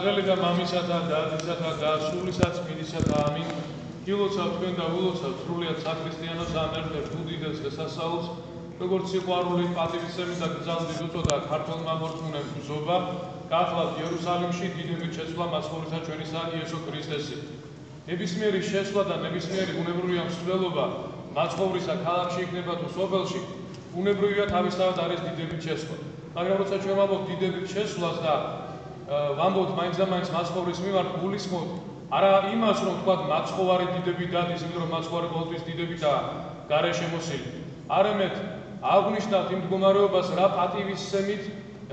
საგალი და მამისათა და დადისათა და სულისაც მინისათა ამინ. გილოცავ თქვენ და ულოცავ სრულიად საქრისტიანოს ამერტერ თუდიდეს და სასაულს როგორც სიყვარული პატივისცემი და გზალდი უწოდა ქართულმა მორწმუნემ გზობა გახლავთ იერუსალიმში დიდებით შეცვლა მასხურისა ჩვენისა იესო ქრისტესი. ნებისმიერი შესვლა და ნებისმიერი უნებრივი მსვლელობა მაცხოვრისა ქალაქში იქნება თუ სოფელში უნებრივია თავისთავად არის დიდებით შესვლა მაგრამ როცა ჩვენ ვამბობთ დიდებით შესვლას და ვამბობთ მაინც და მაინც მაცხოვრის მიმართ გულისხმობთ არა იმას რომ თქვა მაცხოვარი დიდები დადის იმიტომ რომ მაცხოვარი ყოველთვის დიდები და გარე შემოსილი არამედ აღნიშნავთ იმ მდგომარეობას რა პატივისცემით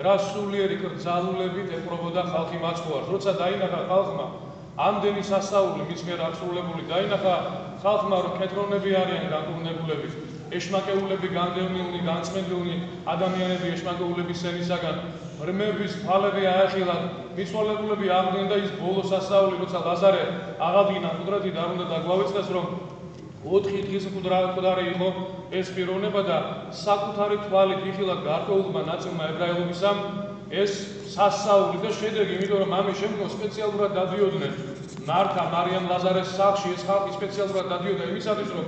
რა სულიერი კრძალულებით ეპრობოდა ხალხი მაცხოვარს როცა დაინახა ხალხმა ამდენი სასაული მის მიერ აღსრულებული დაინახა ხალხმა რომ კეთრონები არიან გაკურნებულები ეშმაკეულები განდევნილნი განწმენდულნი ადამიანები ეშმაკეულების სენისაგან რმების ფალები აახილან მისვალებულები აღდგენ და ის ბოლო სასწაული როცა ლაზარე აღადგინა კუდრეთი და უნდა დაგვავეცდეს რომ 4 დღის კუდარი იყო ეს პიროვნება და საკუთარი თვალით იხილა გარკვეულმა ნაწილმა ებრაელობისამ ეს სასწაული და შედეგი იმიტომ რომ ამის შემდგომ სპეციალურად დადიოდნენ მართა მარიამ ლაზარეს სახლში ეს ხალხი სპეციალურად დადიოდა იმისათვის რომ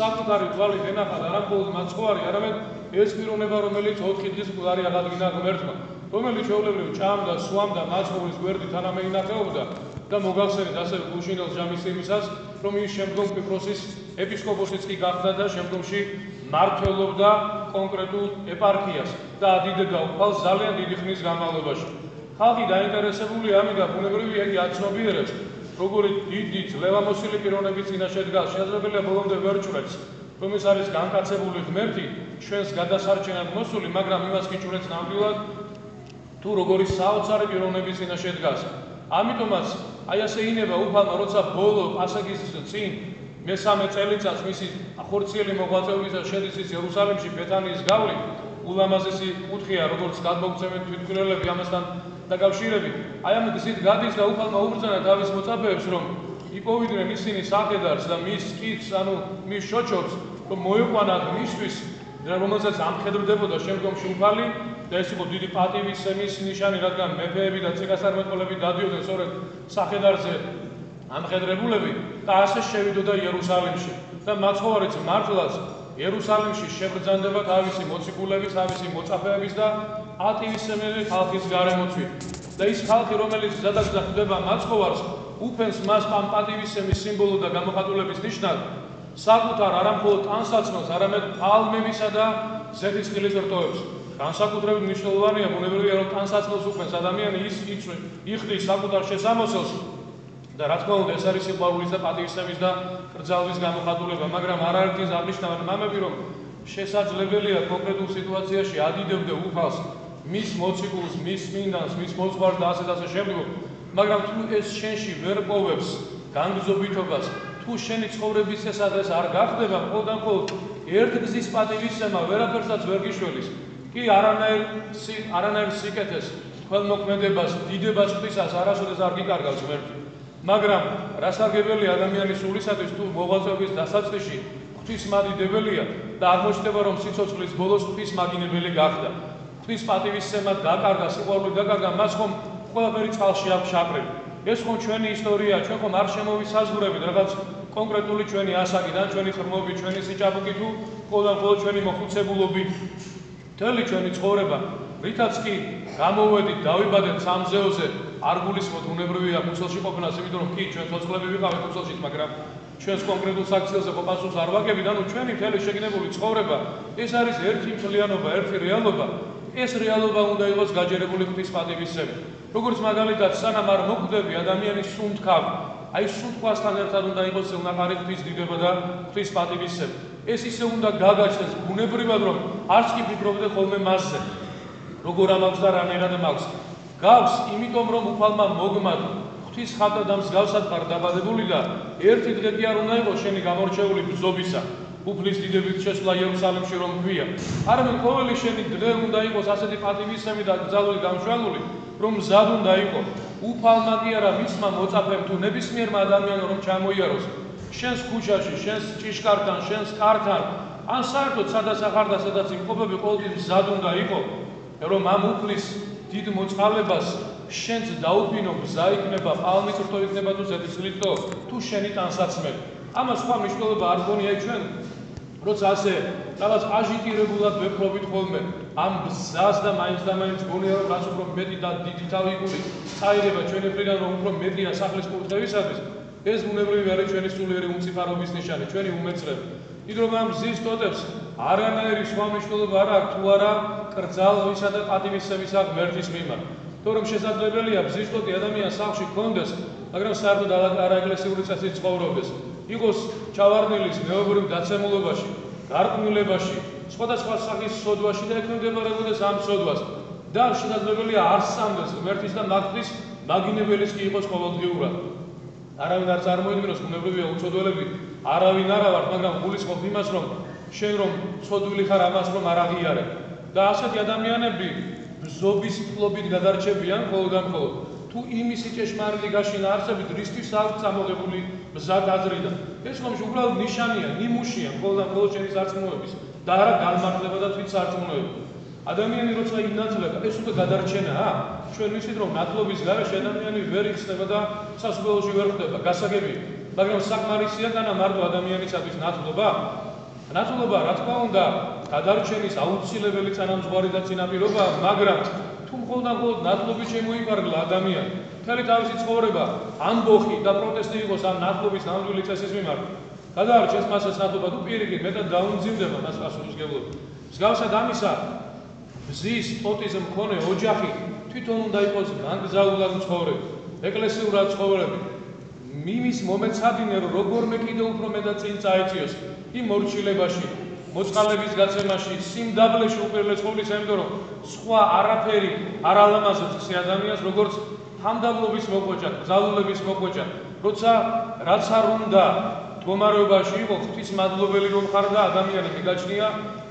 საკუთარი თვალით ენახა და არა მხოლოდ მაცხოვარი არამედ ეს პიროვნება რომელიც 4 დღის კუდარი აღადგინა ღმერთმა რომელიც შეულებრივ ჭამდა, სვამდა მაცხოვრის გვერდით თანამეინახეობდა და მოგახსენეთ ასევე გუშინელ ჯამის იმისას, რომ ის შემდგომ კვიპროსის ეპისკოპოსიც კი გახდა და შემდგომში მართლობდა კონკრეტულ ეპარქიას და ადიდება უფალს ძალიან დიდი ხნის განმავლობაში. ხალხი დაინტერესებული ამიდა ბუნებრივი იგი აცნობიერებს, როგორი დიდი ძლევამოსილი პიროვნების წინაშე დგას, შესაძლებელია ბოლომდე ვერ ჭრეთს, რომ ეს არის განკაცებული ღმერთი, ჩვენს გადასარჩენად მოსული, მაგრამ იმას კი ჭრეთს ნამდვილად, თუ როგორი საოცარი პიროვნების წინაშე დგას. ამიტომაც აი ასე ინება უფალმა როცა ბოლო პასაგის წინ მესამე წელიწადს მისი ახორციელი მოღვაწეობისა შედის ის იერუსალიმში ბეთანიის გავლი ულამაზესი კუთხეა როგორც გადმოგწევენ თვითმკვლელები ამასთან დაკავშირებით. აი ამ გზით გადის და უფალმა უბრძანა თავის მოწაფეებს რომ იპოვიდნენ ისინი სახედარს და მის კიც ანუ მის შოჩობს რომ მოიყვანათ მისთვის რომელსაც ამხედრდებოდა შემდგომში უფალი და ეს იყო დიდი პატივისცემის ნიშანი, რადგან მეფეები და ციხესარმეტყველები დადიოდნენ სწორედ სახედარზე ამხედრებულები და ასე შევიდოდა იერუსალიმში. და მაცხოვარიც მართლაც იერუსალიმში შებრძანდება თავისი მოციქულების, თავისი მოწაფეების და პატივისცემელი ხალხის გარემოცვით. და ის ხალხი, რომელიც ზადაგზა ხდება მაცხოვარს, უფენს მას ამ პატივისცემის სიმბოლო და გამოხატულების ნიშნად საკუთარ არამხოლოდ ტანსაცმელს, არამედ პალმებისა და ზეთის ხილის რტოებს განსაკუთრებით მნიშვნელოვანია ბუნებრივია რომ ტანსაცმელს უქმნის ადამიანი ის იწვე იხდის საკუთარ შესამოსელს და რა თქმა უნდა ეს არის სიყვარულის და პატივისცემის და კრძალვის გამოხატულება მაგრამ არაერთის აღნიშნავენ მამები რომ შესაძლებელია კონკრეტულ სიტუაციაში ადიდებდე უფალს მის მოციქულს მის მინდანს მის მოძღვარს და ასე და ასე შემდგომ მაგრამ თუ ეს შენში ვერ პოვებს განგზობითობას თუ შენი ცხოვრების წესად ეს არ გახდება მხოლოდ და მხოლოდ ერთ გზის პატივისცემა ვერაფერსაც ვერ გიშველის. კი არანაირ არანაირ სიკეთეს ხელმოქმედებას დიდებას ღვთისას არასოდეს არ გიკარგავს ღმერთი მაგრამ რასაგებელი ადამიანის სულისათვის თუ მოღვაწეობის დასაწყისში ღვთის მადიდებელია და აღმოჩნდება რომ სიცოცხლის ბოლოს ღვთის მაგინებელი გახდა ღვთის პატივისცემა დაკარგა სიყვარული დაკარგა მას ხომ ყველაფერი წყალში აქვს შაკრები ეს ხომ ჩვენი ისტორია ჩვენ ხომ არ შემოვისაზღვრებით რაღაც კონკრეტული ჩვენი ასაკი და ჩვენი ხრმობი ჩვენი სიჭაბუკი თუ ყველა ყველა ჩვენი მოხუცებულობი მთელი ჩვენი ცხოვრება, რითაც კი გამოვედით, დავიბადეთ სამზეოზე, არ გულისხმობთ უნებრივია მუცელში ყოფნას, იმიტომ რომ კი ჩვენ ცოცხლები ვიყავით მუცელში, მაგრამ ჩვენს კონკრეტულ საქციელზე ყოფასულს არ ვაგებით, ანუ ჩვენი მთელი შეგნებული ცხოვრება, ეს არის ერთი მთლიანობა, ერთი რეალობა. ეს რეალობა უნდა იყოს გაჯერებული ღვთის პატივისცემით. როგორც მაგალითად, სანამ არ მოკვდები ადამიანის სუნთქავ, აი სუნთქვასთან ერთად უნდა იყოს უნაფარი ღვთის დიდება და ღვთის პატივისცემა. ეს ისე უნდა გაგაჩნდეს ბუნებრივად რომ არც კი ფიქრობდე ხოლმე მასზე როგორ ამავს და რანაირად ამავს გავს იმიტომ რომ უფალმა მოგმად ღვთის ხატა და მსგავსად ხარ დაბადებული და ერთი დღე კი არ უნდა იყოს შენი გამორჩეული ბზობისა უფლის დიდებით შესვლა იერუსალიმში რომ გვია. არამედ ყოველი შენი დღე უნდა იყოს ასეთი პატივისცემი და გზალული გამშვალული რომ მზად უნდა იყოს. უფალმა კი არა მისმა მოწაფემ თუ ნებისმიერმა ადამიანმა რომ ჩამოიაროს შენს ქუჩაში, შენს ჭიშკართან, შენს კართან, ან საერთოდ სადაც ახარ და სადაც იმყოფები, ყოველთვის მზად უნდა იყო რომ ამ უფლის დიდ მოწყალებას შენც დაუფინო გზა იქნება, პალმის რთო იქნება თუ ზედისლიტო, თუ შენი ტანსაცმელი. ამას სხვა მნიშვნელობა არ გონია ჩვენ როცა ასე რაღაც აჟიტირებულად ვეფრობით ხოლმე ამ გზას და მაინც და მაინც გონია რომ რაც უფრო მეტი და დიდი თავი გული წაირება ჩვენებიდან რომ უფრო მეტია სახლის კურთხევისათვის ეს უნებრივი არის ჩვენი სულიერი უმციფარობის ნიშანი ჩვენი უმეცრები კიდევ რომ ამ გზის ტოტებს არანაირი სხვა მნიშვნელობა არ აქვს თუ არა კრძალვისა და პატივისცემის ღმერთის მიმართ თორემ შესაძლებელია გზის ტოტი ადამიანს სახში კონდეს მაგრამ საერთოდ არაეკლესიური წესით ცხოვრობდეს იყოს ჩავარდნილის მეუბნებრივ დაცემულობაში, გარყვნილებაში, სხვადასხვა სახის სოდვაში და ექვემდებარებოდეს ამ სოდვას და შესაძლებელია არსამდეს ღმერთის და მაგდის მაგინებელის კი იყოს ყოველდღიურად. არავინ არ წარმოიდგინოს ბუნებრივია უცოდველები, არავინ არა ვარ, მაგრამ გულისხმობ იმას, რომ შენ რომ ცოდვილი ხარ ამას რომ არ აღიარე. და ასეთი ადამიანები ბზობის ფლობით გადარჩებიან მხოლოდ და მხოლოდ. თუ იმისი ჭეშმარიტი გაშინა არსებით რისთვის აქვს წამოღებული მზა დაძრიდა ეს ხომ უბრალოდ ნიშანია ნიმუშია ყველა ყველა ჩემი სარწმუნოების. და არა განმარტება და თვით სარწმუნოება ადამიანი როცა ინაცლება ეს უკვე გადარჩენაა ჩვენ ვიცით რომ ნათლობის გარეშე ადამიანი ვერ იხსნება და სასწაულში ვერ ხდება გასაგები მაგრამ საკმარისია განა მარტო ადამიანისათვის ნათლობა? ნათლობა რა თქმა უნდა გადარჩენის აუცილებელი თანამძღვარი და წინაპირობა მაგრამ თუ მხოლოდ მხოლოდ ნათლობის შემოიფარგლა ადამიანი მთელი თავისი ცხოვრება ამბოხი და პროტესტი იყოს ამ ნათლობის ნამდვილი წესის მიმართ. გადაარჩეს მასაც ნათლობა თუ პირიქით მეტად დაუნძიმდება მას პასუხისგებლობა მსგავსად ამისა ბზის პოტის მქონე ოჯახი თვითონ უნდა იყოს განგზაულად ცხოვრები ეკლესიურად ცხოვრები. მიმის მომეცადინე რომ როგორმე კიდე უფრო მეტად წინ წაეწიოს იმ მორჩილებაში მოწყალების გაცემაში, სიმდაბლეში უპირველეს ყოვლისა, იმიტომ რომ სხვა არაფერი არ ალამაზებს ეს ადამიანს, როგორც თამდაბლობის მოყვეჭა, ძალულების მოყვეჭა. როცა რაც არ უნდა მდგომარეობაში იყო ღვთის მადლობელი რომ ხარ და ადამიანი მიგაჩნია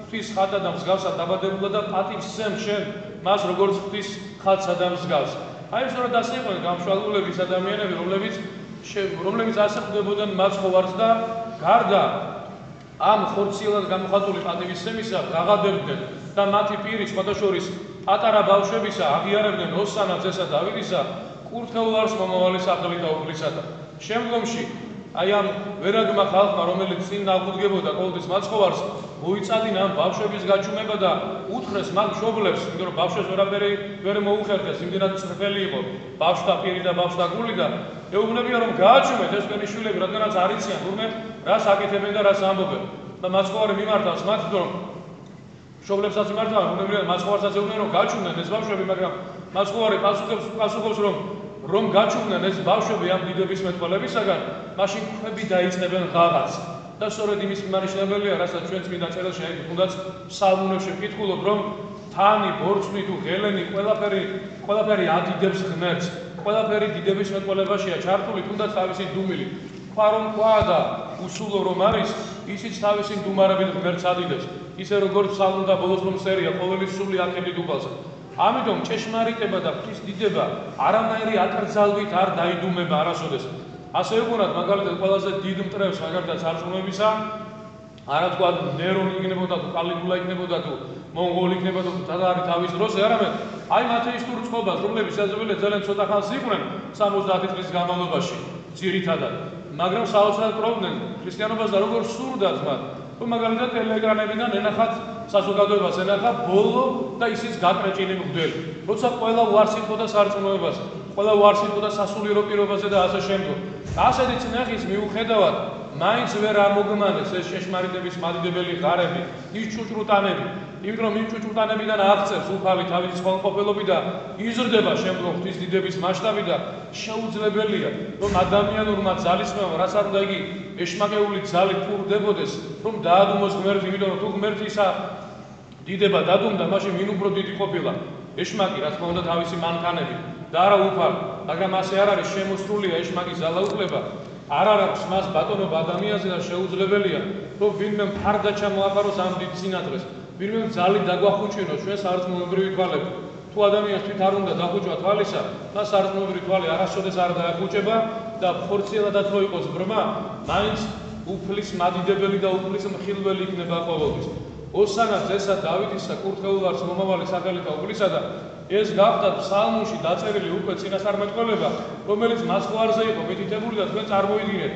ღვთის ხატა და მსგავსად დაბადებულა და პატივს სემ შენ მას როგორც ღვთის ხატსა და მსგავს. აი სწორედ ასე იყო გამშვალულების ადამიანები, რომლებიც რომლებიც ასე ხვდებოდნენ მაცხოვარს და გარდა ამ ხორციელად გამოხატული პატივისცემისა გაღადებდნენ და მათი პირი სხვადასხვის პატარა ბავშვებისა აღიარებდნენ ოსანა ძესა დავითისა კურთხეულარს მომავალი სახელი და უფლისათა შემდგომში აი ამ ვერაგმა ხალხმა რომელიც წინ აღუდგებოდა ყოველთვის მაცხოვარს მოიწადინა ამ ბავშვების გაჩუმება და უთხრეს მაგ შობლებს იმიტომ რომ ბავშვებს ვერაფერი ვერ მოუხერხეს იმდენად წრფელი იყო. ბავშთა პირი და ბავშთა გული და ეუბნებიან რომ გააჩუმეთ ეს თქვენი შვილები რადგანაც არიციან თურმე რას აკეთებენ და რას ამბობენ. და მაცხოვარი მიმართავს მათ რომ შობლებსაც მიმართავენ უნებლიად მაცხოვარსაც ეუბნებიან რომ გაჩუმდნენ ეს ბავშვები მაგრამ მაცხოვარი პასუხობს პასუხობს რომ რომ გაჩუმდნენ ეს ბავშვები ამ დიდების მეტყოლებისაგან მაშინ ქვები დაიწნებენ ღაღაც და სწორედ იმის მიმანიშნებელია რასაც ჩვენ წმინდა წერილში აი თუნდაც ფსალმუნებში ვკითხულობ რომ თანი ბორცვი თუ ღელენი ყველაფერი ყველაფერი ადიდებს ღმერთს ყველაფერი დიდების მეტყოლებაშია ჩართული თუნდაც თავისი დუმილი. თქვა რომ თქვა და უსულო რომ არის ისიც თავისი დუმარებით ღმერთს ადიდებს ისე როგორც ფსალმუნ და ბოლოს რომ სერია ყოველი სული აკეთებს უფალს ამიტომ ჭეშმარიტება და ღვთის დიდება არანაირი აკრძალვით არ დაიდუმება არასოდეს. ასე ვქონათ მაგალითად ყველაზე დიდ მტრევს მაგალითად სარწმუნოებისა არა თქვა ნერონი იქნებოდა თუ კალიგულა იქნებოდა თუ მონღოლი იქნებოდა თუ თადარი თავის დროზე არამედ აი მათეისტურ წყობას რომლებიც შესაძლებელია ძალიან ცოტა ხანს იყვნენ 70 წლის განმავლობაში ძირითადად. მაგრამ საოცრად პრობდნენ ქრისტიანობას და როგორ სურდათ მათ? რომ მაგალითად ტელეეკრანებიდან ენახათ საზოგადოებას ენახა ბოლო და ისიც გაკრეჭილი მღვდელი. როცა ყველა უარს იტყოდა სარწმუნოებას ყველა უარს იტყოდა სასულიერო პირობაზე და ასე შემდგომ ასეთი წნეხის მიუხედავად მაინც ვერ ამოგმანეს ეს შეშმარიტების მადიდებელი ღარები, ის ჩუჭრუტანები, იმიტომ რომ იმ ჩუჭრუტანებიდან აღწევს უფალი თავის ხონყოფილობი და იზრდება შემდგომ ღვთის დიდების მასშტაბი და შეუძლებელია რომ ადამიანურმა ძალისხმევამ რაც არ უნდა იგი ეშმაკეული ძალი ფურდებოდეს, რომ დაადუმოს ღმერთი, იმიტომ რომ თუ ღმერთისა დიდება დადუმდა, მაშინ ვინ უფრო დიდი ყოფილა? ეშმაკი, რა თქმა უნდა, თავისი მანქანები. და არა უფალი, მაგრამ ასე არ არის შემოსრულია ეშმაკის ძალაუფლება. არ არის მას ბატონობა ადამიანზე და შეუძლებელია რომ ვინმე ფარდა ჩამოაფაროს ამ დიდ სინათლეს ვინმე ძალით დაგვახუჭინოს ჩვენ სარწმუნოებრივი თვალები თუ ადამიანს თვით არ უნდა დახუჭვა თვალისა და სარწმუნოებრივი თვალი არასოდეს არ დაახუჭება და ფორციელადაც რო იყოს ბრმა მაინც უფლის მადიდებელი და უფლის მხილველი იქნება ყოველთვის ოსანა ძესა დავითისა კურთხეულარს მომავალი სახელითა უფლისა და ეს გახდა ფსალმუში დაწერილი უკვე წინასწარმეტყველება, რომელიც მასხვარზე იყო მითითებული და თქვენ წარმოიდგინეთ.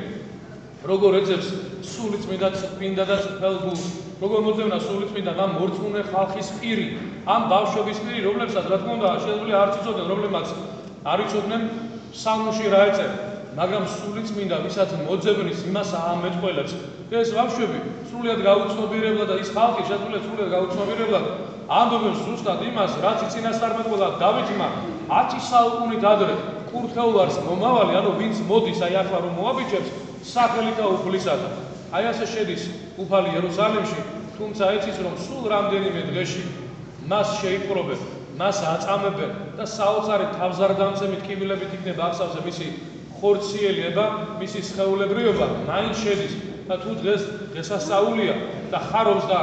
როგორ ეძებს სული წმინდა წმინდა და წელგულ როგორ მოძებნა სული წმინდა ამ მორწმუნე ხალხის პირი. ამ ბავშვების პირი რომლებსაც რა თქმა უნდა შეიძლება არ ციცოდნენ რომლებმაც არ იცოდნენ სამუში რა ეწერ. მაგრამ სული წმინდა ვისაც მოძებნის იმას აამეთყველებს ეს ბავშვები სრულიად გაუცნობიერებლად და ის ხალხი შეძულე სრულიად გაუცნობიერებლად ამბობენ ზუსტად იმას რაც იცინასწარმეტყველა დავითმა 10 საუკუნით ადრე კურთხეულარს მომავალი ანუ ვინც მოდის აი ახლა რომ მოაბიჯებს სახელითა უფლისადა. აი ასე შედის უფალი იერუსალიმში, თუმცა ეცის რომ სულ რამდენიმე დღეში მას შეიპყრობენ, მას აწამებენ და საოცარი თავზარდამცემი ტკივილებით იქნება აღსავზე მისი ხორციელება, მისი სხეულებრივობა, მაინც შედის და თუ დღეს დღესასწაულია და ხარობს და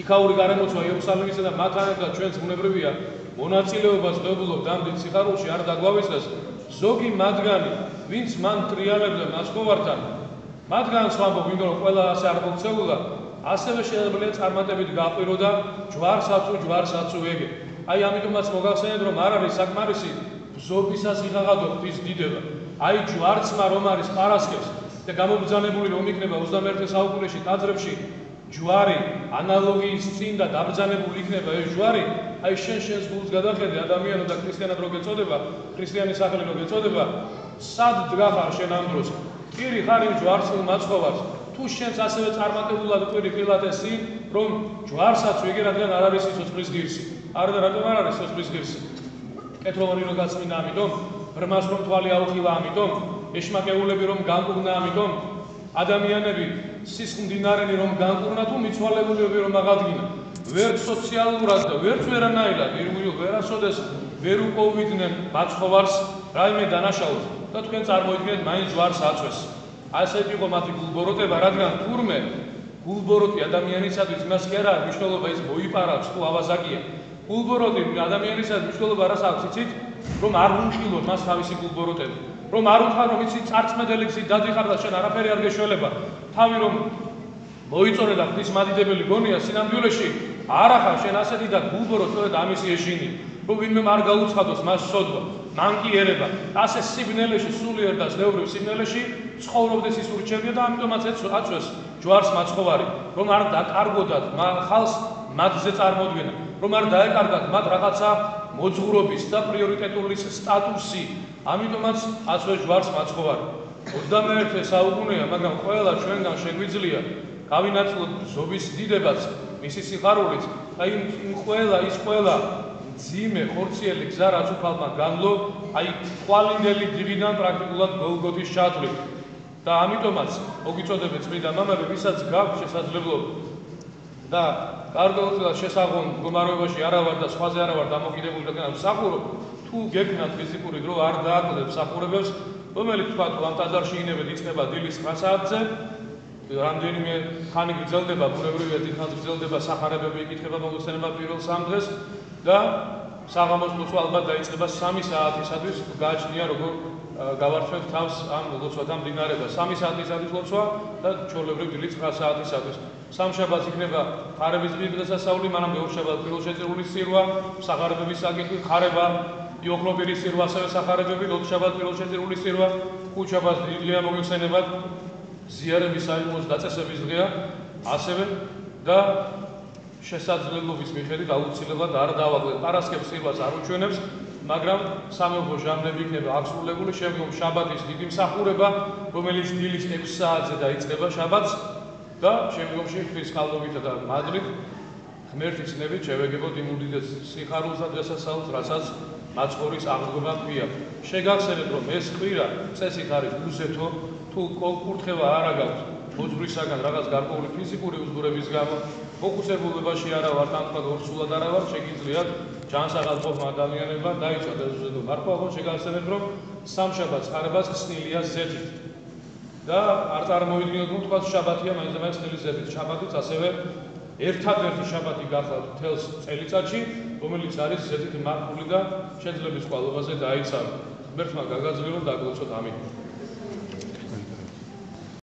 იქაური გარემოცვა იერუსალიმისა და მათთან ერთად ჩვენს ბუნებრივია მონაწილეობას ღებულობ დამდით სიხარულში არ დაგვავიწყეს ზოგი მათგანი ვინც მან ტრიალებდა მასკოვართან მათგანს ვამბობ იმიტომ რომ ყველა ასე არ მოქცეულა ასევე შეიძლება წარმატებით გაყვიროდა ჯვარსაცუ ჯვარსაცუ ეგე. აი ამიტომაც მოგახსენეთ რომ არ არის საკმარისი ზოგისას იღაღადო ღვთის დიდება. აი ჯვარცმა რომ არის პარასკევს და გამობრძანებული რომ იქნება 21 საუკუნეში ტაძრებში ჯვარი ანალოგიის წინ და დაბრძანებული იქნება ეს ჯვარი აი შენ შენს გულს გადახედე ადამიანო და ქრისტიანად რო გეწოდება ქრისტიანის სახელი რო გეწოდება სად დგახარ შენ ამ დროს პირი ხარ იმ ჯვარსულ მაცხოვარს. თუ შენს ასევე წარმატებულად ყვირი ფილატესი რომ ჯვარსაც ვიგე რადგან არ არის სიცოცხლის ღირსი არ და რატომ არ არის სიცოცხლის ღირსი კეთროვანი რო გაწმინდა ამიტომ ბრმას რომ თვალი აუხილა ამიტომ ეშმაკეულები რომ განკურნა ამიტომ ადამიანები სისხლდინარენი რომ განკურნა თუ მიცვალებულებები რომ აღადგინა. ვერ სოციალურად და ვერ ვერანაირად ვერასოდეს ვერ უყოვიდნენ ბაცხოვარს რაიმე დანაშაულს და თქვენ წარმოიდგინეთ მაინც ჯვარს აწვეს ასეთი იყო მათი გულბოროტება რადგან თურმე გულბოროტი ადამიანისათვის იმას კი არა მნიშვნელობა ის მოიპარავს თუ ავაზაკია. გულბოროტი ადამიანისათვის მნიშვნელობა რას აქვს იცით? რომ არ უნხილოთ მას თავისი გულბოროტება რომ არ უთხრა რომ იცი წარწმედელი გზით დადიხარ და შენ არაფერი არ გეშველება. თავი რომ მოიწონე და ღვთის მადიდებელი გონია სინამდვილეში არა ხარ შენ ასეთი და გულბორო სწორედ ამისი ეშინი რომ ვინმე არ გაუცხადოს მას სოდვა მან კი ერება ასე სიბნელეში სულიერ და ზნეობრივ სიბნელეში ცხოვრობდეს ის ურჩევია და ამიტომაც აწვეს ჯვარს მაცხოვარი რომ არ დაკარგოდათ ხალს მათზე წარმოდგენა რომ არ დაეკარგათ მათ რაღაცა მოძღვრობის და პრიორიტეტული სტატუსი. ამიტომაც აწვეს ჯვარს მაცხოვარი. 21 საუკუნეა მაგრამ ყველა ჩვენგან შეგვიძლია გავინაცვლოთ ზობის დიდებას მისი სიხარულით აი იმ ყველა ის ყველა ძიმე ხორციელი გზა რაც უფალმა განლო აი ყვალინდელი დივიდან პრაქტიკულად გოლგოთის ჩათვლით. და ამიტომაც მოგიწოდებთ წმინდა მამები ვისაც გაქვთ შესაძლებლობა და კარგოთლა შესაღონ მდგომარეობაში არა ვარ და სხვაზე არა ვარ დამოკიდებული და განამ საფურო თუ გეკნათ ფიზიკური დრო არ დააკლებ საფურებებს რომელიც თქვა თუ ამ ტაძარში ინებეთ იწება დილის 9 საათზე რამდენიმე ხანი გრძელდება ბუნებრივია დიდხანს გრძელდება სახარებები იკითხება მოგხსენება პირველ სამ დღეს და საღამოს ლოცვა ალბათ დაიწყება 3 საათისათვის გააჩნია როგორ გავარჩევთ თავს ამ ლოცვათან დინარება 3 საათისათვის ლოცვა და ჩოლებრივ დილით 9 საათისათვის. სამშაბათს იქნება ხარების დღესასწაული მანამ მეურშაბათ პირველ შეწირული სირვა სახარებების საკითხი ხარება იოხრობირის სირვა ასევე სახარებები ლოცვაბათ პირველ შეწირული სირვა ქუჩაბას დიდია მოგხსენებათ ზიარების საიმოს დაწესების დღეა ასევე და შესაძლებლობის მიხედვით აუცილებლად არ დავაკლებ პარასკევს სილვას არ უჩვენებს მაგრამ სამეფო ჟამნები იქნება აღსრულებული შემდგომ შაბათის დიდი მსახურება რომელიც დილის 6 საათზე დაიწყება შაბათს და შემდგომში ღვთის ხალდობითა და მადლით ღმერთის ცნებით შევეგებოთ იმ უდიდეს სიხარულს და დღესასწაულს რასაც მაცხოვრის აღდგომა ქვია შეგახსენებთ რომ ეს კვირა წესით არის უსეთო თუ კონკურთხება არ აგაქვს მოძღვრისაგან რაღაც გარკვეული ფიზიკური უზღურების გამო ფოკუსებულებაში არა ვარ თანხმად ორსულად არა ვარ შეგიძლიათ ჯანსაღადყოფ ადამიანებმა დაიცვათ ეს უზედო გარკვეულ ხო შეგახსენებთ რომ სამშაბათს ხარებას ხსნილია ზეთით და არ წარმოიდგინოთ რომ თქვა შაბათია მაინც მაინც ხსნილი ზეთით შაბათიც ასევე ერთადერთი შაბათი გახლავთ თელს წელიწადში რომელიც არის ზეთით მართული და შეძლების ყვალობაზე დაიცავ. ღმერთმა გაგაძლიერო და გაგლოცოთ ამინ.